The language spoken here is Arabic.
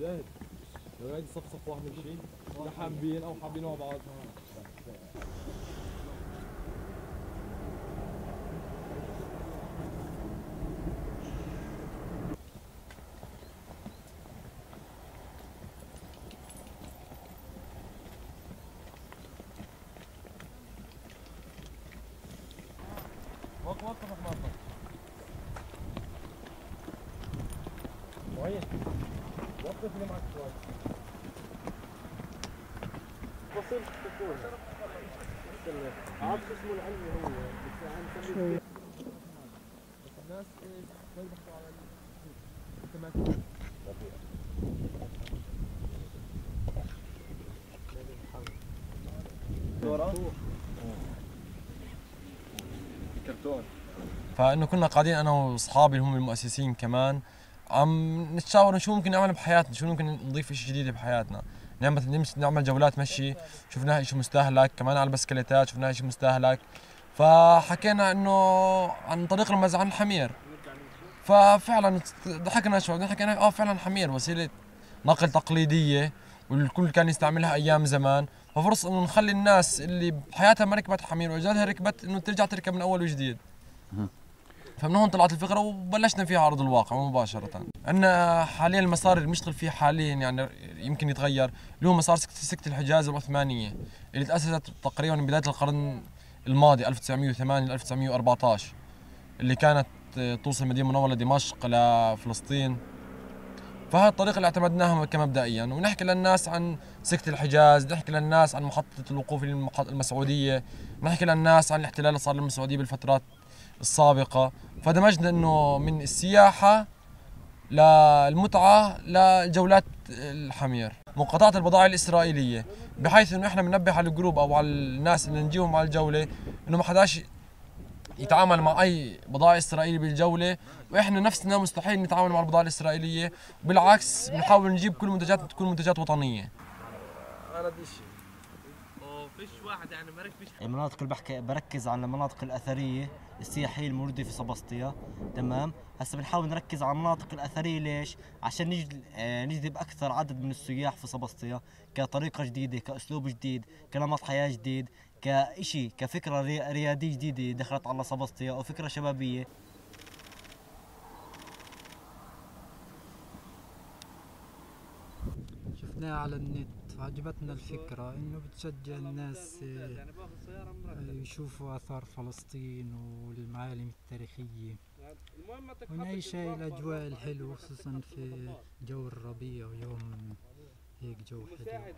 جاهد لو قاعد صفصف واحد مشي شيء حابين أو حابين مع بعض. كويس وقف اللي معك شوي وصل تكون عارف اسمه العلمي هو بس الناس ما يبحثوا على التماثيل فإنه كنا قاعدين أنا وأصحابي اللي هم المؤسسين كمان عم نتشاور شو ممكن نعمل بحياتنا شو ممكن نضيف شيء جديد بحياتنا. نعمل نمشي نعمل جولات مشي شفناها شيء مستهلك كمان على البسكليتات شفناها شيء مستهلك فحكينا إنه عن طريق المز عن الحمير. ففعلا ضحكنا شوي حكينا آه فعلا حمير وسيلة نقل تقليدية. والكل كان يستعملها أيام زمان. ففرصه إنه نخلي الناس اللي بحياتها ما ركبت حمير واجدادها ركبت إنه ترجع تركب من أول وجديد. فمن هون طلعت الفكرة وبلشنا فيها على ارض الواقع مباشرة. عندنا حاليا المسار اللي بنشتغل فيه حاليا يعني يمكن يتغير اللي هو مسار سكة, سكة الحجاز العثمانية اللي تأسست تقريبا من بداية القرن الماضي 1908 ل 1914 اللي كانت توصل المدينة المنوره لدمشق لفلسطين. فهذه الطريقة اللي اعتمدناها كمبدئيا ونحكي للناس عن سكة الحجاز نحكي للناس عن محطة الوقوف المسعودية نحكي للناس عن الاحتلال اللي صار للمسعودية بالفترات السابقة. فدمجنا إنه من السياحة للمتعة لجولات الحمير. مقاطعة البضائع الإسرائيلية. بحيث إنه إحنا بننبه على الجروب أو على الناس اللي نجيهم على الجولة إنه ما حداش يتعامل مع أي بضائع إسرائيلية بالجولة وإحنا نفسنا مستحيل نتعامل مع البضائع الإسرائيلية. بالعكس بنحاول نجيب كل منتجات تكون منتجات وطنية. يعني المناطق اللي بحكي بركز على المناطق الأثرية السياحية الموجوده في سبسطيا تمام؟ هسه بنحاول نركز على المناطق الأثرية. ليش؟ عشان نجذب آه، نجذب أكثر عدد من السياح في سبسطيا كطريقة جديدة كأسلوب جديد كنمط حياة جديد. كشيء كفكرة رياديه جديدة دخلت على سبسطيا أو فكرة شبابية. شفناها على النت وعجبتنا الفكرة إنه بتشجع الناس آه، يشوفوا آثار فلسطين والمعالم التاريخية. ونعيش هاي الأجواء الحلوة خصوصا في جو الربيع ويوم هيك جو حلو.